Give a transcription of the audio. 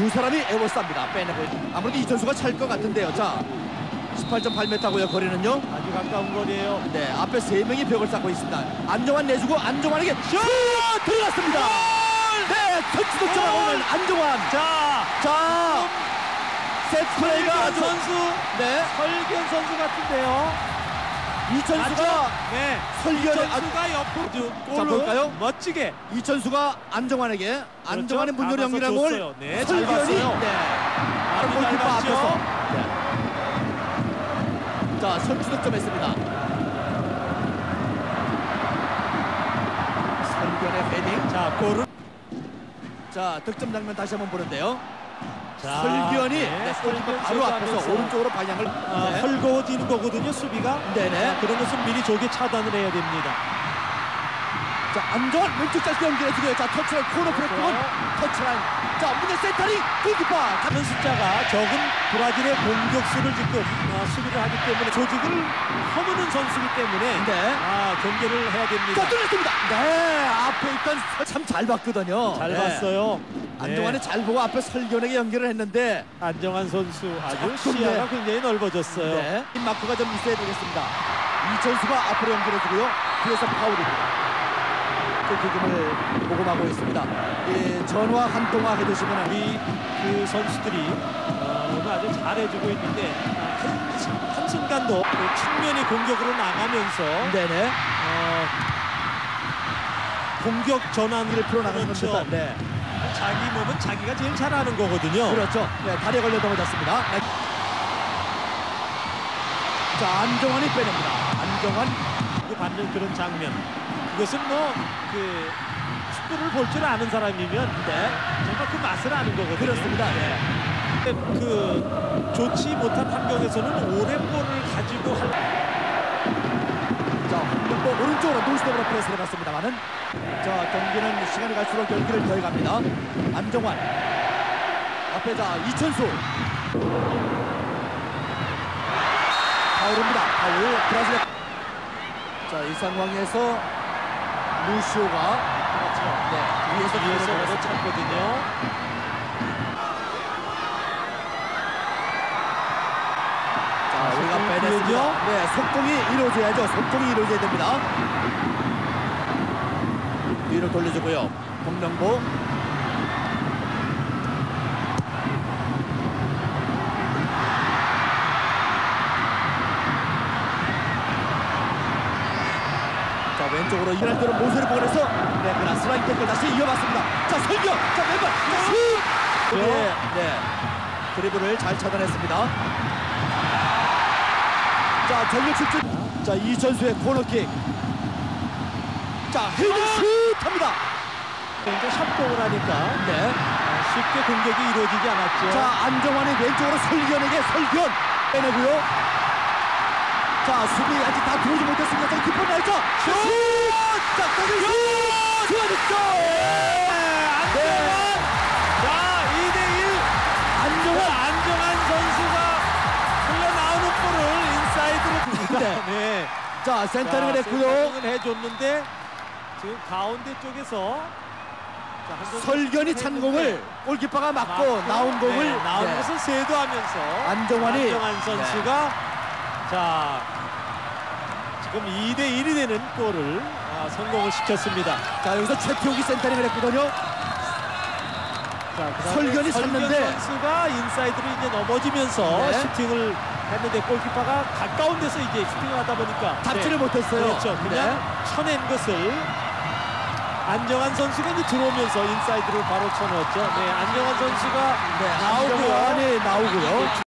두 사람이 에워쌉니다. 빼내고 아무래도 이천수가 찰 것 같은데요. 자, 18.8m고요. 거리는요. 아주 가까운 거리에요. 네, 앞에 세 명이 벽을 쌓고 있습니다. 안정환 내주고 안정환에게 슛 들어갔습니다. 네, 터치 득점하고 있는 안정환. 자, 자, 세트 플레이가 아주 선수, 네, 설기현 선수 같은데요. 이천수가? 네. 설기현의 아, 선수가 옆으로 자, 볼까요? 멋지게 이천수가 안정환에게 안정환의 문열 감아서 연기라는 걸 줬어요. 네, 잘 설기현이 봤어요. 네, 바로 골키퍼 잘 앞에서? 네. 자 선취 득점했습니다. 설기현의 헤딩. 자, 골을 자 득점 장면 다시 한번 보는데요. 자, 설기현이 네, 네, 골키퍼 설기현 바로 앞에서 오른쪽으로 방향을 아, 네. 헐거워지는 거거든요, 수비가. 네네. 아, 그런 것은 미리 조기 차단을 해야 됩니다. 자 안정환 왼쪽 짧게 연결해 주고요. 자 터치라인 코너 프레프건 터치라인. 자 문제 센터링 골키퍼. 하는 숫자가 적은 브라질의 공격수를 지금 아, 수비를 하기 때문에 조직을 허무는 선수이기 때문에 네. 아, 경계를 해야 됩니다. 자 뚫렸습니다. 네 앞에 있던 참 잘 봤거든요. 잘 네. 봤어요. 안정환이 네. 잘 보고 앞에 설견에게 연결을 했는데 안정환 선수 아주 조금, 시야가 네. 굉장히 넓어졌어요. 네. 이 마크가 좀 있어야 되겠습니다. 이천수가 앞으로 연결해주고요. 뒤에서 파울입니다. 골킥을 보고하고 있습니다. 예, 전화 한동화 해주시면 우리 그 선수들이 어, 아주 잘해주고 있는데 아, 한, 한 순간도 그 측면이 공격으로 나가면서 네네 어, 공격 전환을 풀어나가는. 듯한 네. 자기 몸은 자기가 제일 잘하는 거거든요. 그렇죠. 네, 다리에 걸려 넘어졌습니다. 네. 자 안정환이 빼냅니다. 안정환 그 반전 그런 장면. 그것은 뭐 그 축구를 볼 줄 아는 사람이면 네 정말 그 맛을 아는 거거든요. 그렇습니다. 네. 그 좋지 못한 환경에서는 오래 볼을 가지고 할 자, 오른쪽으로 노스텝으로 프레스를 해봤습니다만은 자, 경기는 시간이 갈수록 경기를 더해갑니다. 안정환 앞에 자, 이천수 파울입니다. 파울 브라질 자, 이 상황에서 루시오가 네, 위에서 위에서 찼거든요. 빼냈습니다. 이루어져? 네, 속공이 이루어져야죠. 속공이 이루어져야 됩니다. 뒤로 돌려주고요. 홍명보. 자, 왼쪽으로 이날대로 모세를 보관해서 네, 그러나 스라이크 태클 다시 이어봤습니다. 자, 설경! 자, 왼발! 자, 슛! 네, 네. 드리블을 잘 차단했습니다. 자 전력 출전. 자 이천수의 코너킥. 자 헤딩 슛합니다. 이제 샷공을 하니까 네자 아, 쉽게 공격이 이루어지지 않았죠. 안정환이 왼쪽으로 설견에게 설견 빼내고요. 자 수비 아직 다 들어오지 못했습니다. 자 기쁜 날짜 슛자 거기 슛! 들어갔죠 네. 자, 자 센터링을 했고요 센터링을 해줬는데 지금 가운데 쪽에서 자, 설기현이 찬 공을 골키퍼가 맞고 맞고, 나온 공을 네, 나온 네. 것을 쇄도하면서 안정환이 안정환 선수가 자 지금 2대 1이 되는 골을 아, 성공을 시켰습니다. 자 여기서 최태욱이 센터링을 했거든요 자, 설기현이 설기현 찼는데 선수가 인사이드로 이제 넘어지면서 네. 슈팅을 했는데 골키퍼가 가까운 데서 이제 슈팅을 하다 보니까 잡지를 네. 못했어요 그렇죠. 그냥 쳐낸 것을 안정환 선수가 이제 들어오면서 인사이드로 바로 쳐넣었죠. 네, 안정환 선수가 네, 나오고요. 안정환이 나오고요.